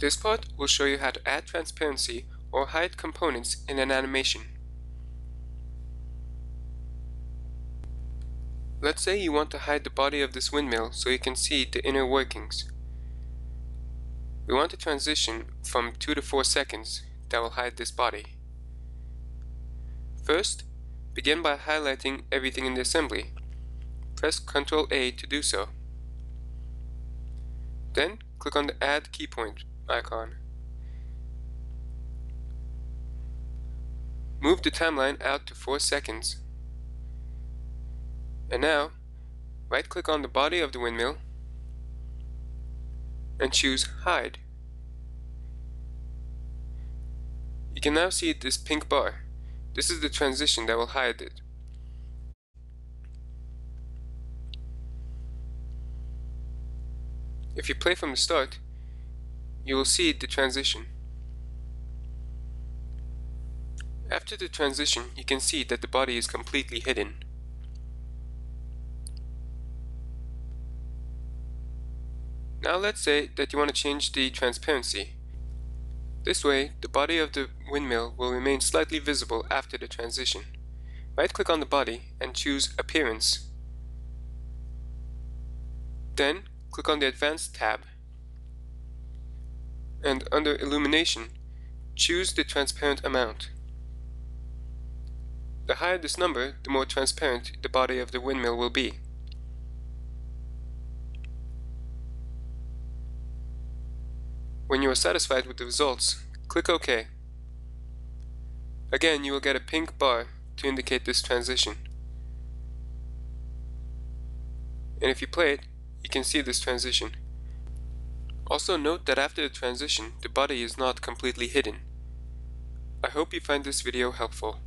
This part will show you how to add transparency or hide components in an animation. Let's say you want to hide the body of this windmill so you can see the inner workings. We want a transition from 2 to 4 seconds that will hide this body. First, begin by highlighting everything in the assembly. Press Ctrl A to do so. Then, click on the Add Keypoint icon. Move the timeline out to 4 seconds. And now, right click on the body of the windmill and choose Hide. You can now see this pink bar. This is the transition that will hide it. If you play from the start, you will see the transition. After the transition, you can see that the body is completely hidden. Now let's say that you want to change the transparency. This way, the body of the windmill will remain slightly visible after the transition. Right click on the body and choose Appearance. Then, click on the Advanced tab and under Illumination, choose the transparent amount. The higher this number, the more transparent the body of the windmill will be. When you are satisfied with the results, click OK. Again, you will get a pink bar to indicate this transition. And if you play it, you can see this transition. Also note that after the transition, the body is not completely hidden. I hope you find this video helpful.